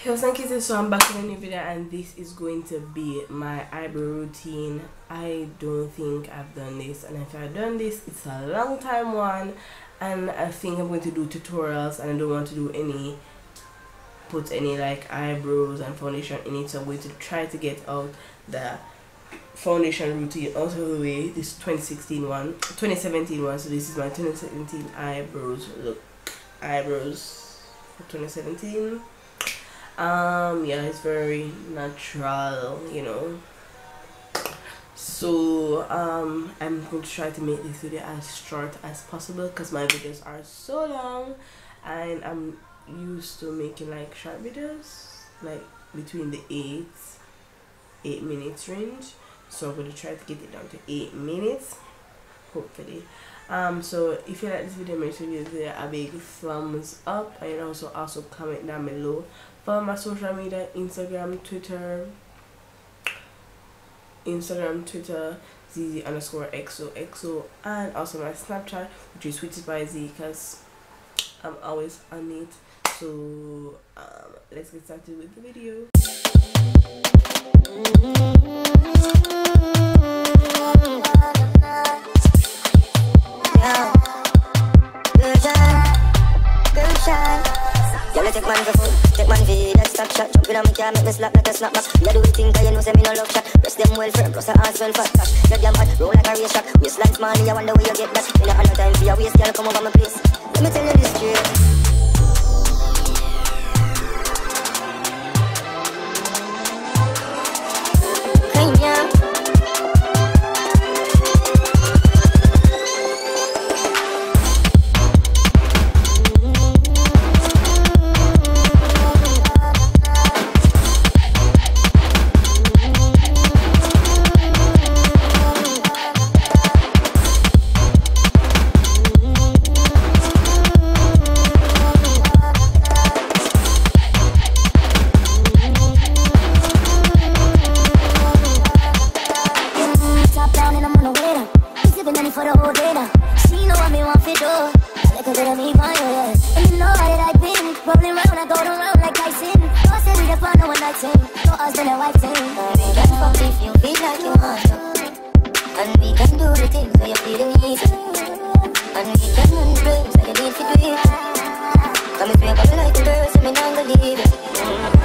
Hey, what's up? So I'm back with a new video and this is going to be my eyebrow routine. I don't think I've done this and if I've done this it's a long time one and I think I'm going to do tutorials and I don't want to do any put any like eyebrows and foundation in it so I'm going to try to get out the foundation routine out of the way this 2016 one 2017 one so this is my 2017 eyebrows look eyebrows for 2017 um yeah it's very natural you know. So um i'm going to try to make this video as short as possible because my videos are so long and i'm used to making like short videos like between the eight eight minutes range. So i'm going to try to get it down to eight minutes hopefully. Um so if you like this video make sure you give it a big thumbs up and also also comment down below follow my social media instagram twitter. Instagram twitter zeezee underscore xoxo and also my snapchat which is sweetie pie z because i'm always on it. So um, let's get started with the video shot in on me car, make me slap like a snapback Yeah, do it think I you know say me no love shot Press them well firm, plus I ask well fat cash. Your damn hot, roll like a race track. Waistline small, I wonder where you get that. In a time for your waist, girl, come over my place. Let me tell you this straight too. No husband and wife too. We can fuck if you feel like you want to. And we can do the things that you feel feeling easy. And we can run the that you need to dream. Come if you have a like the girls, so me not gonna leave it.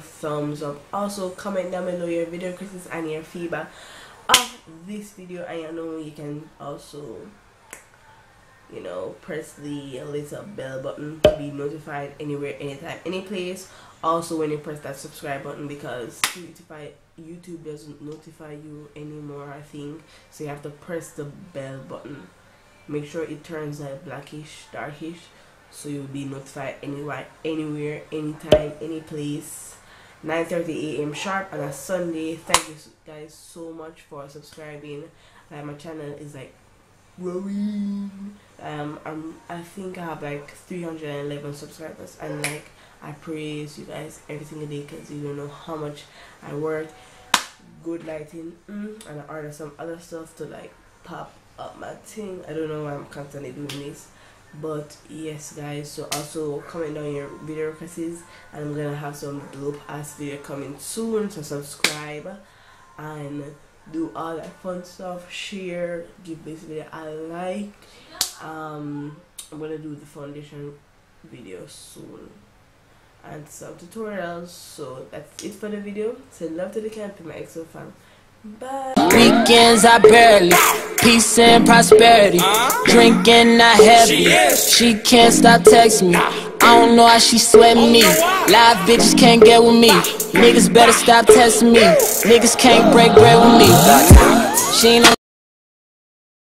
Thumbs up. Also comment down below your video criticism and your feedback of this video. And you know you can also you know press the little bell button to be notified anywhere anytime any place. Also when you press that subscribe button because youtube youtube doesn't notify you anymore i think. So you have to press the bell button. Make sure it turns like blackish darkish so you'll be notified anywhere anywhere anytime any place 9:30 a.m. sharp on a Sunday. Thank you guys so much for subscribing. Uh, my channel is like growing. Um, I'm I think I have like 311 subscribers, and like I praise you guys every single day because you don't know how much I work. Good lighting, mm, and I order some other stuff to like pop up my thing. I don't know why I'm constantly doing this but yes guys so also comment down your video requests and i'm gonna have some dope ass video coming soon so subscribe and do all that fun stuff. Share give this video a like. Um i'm gonna do the foundation video soon. And some tutorials so that's it for the video. Send love to the camp my exo fan Bye. Weekends I barely, peace and prosperity. Drinking not heavy, she can't stop texting me. I don't know how she sweating me. Live bitches can't get with me. Niggas better stop testing me. Niggas can't break bread with me. She ain't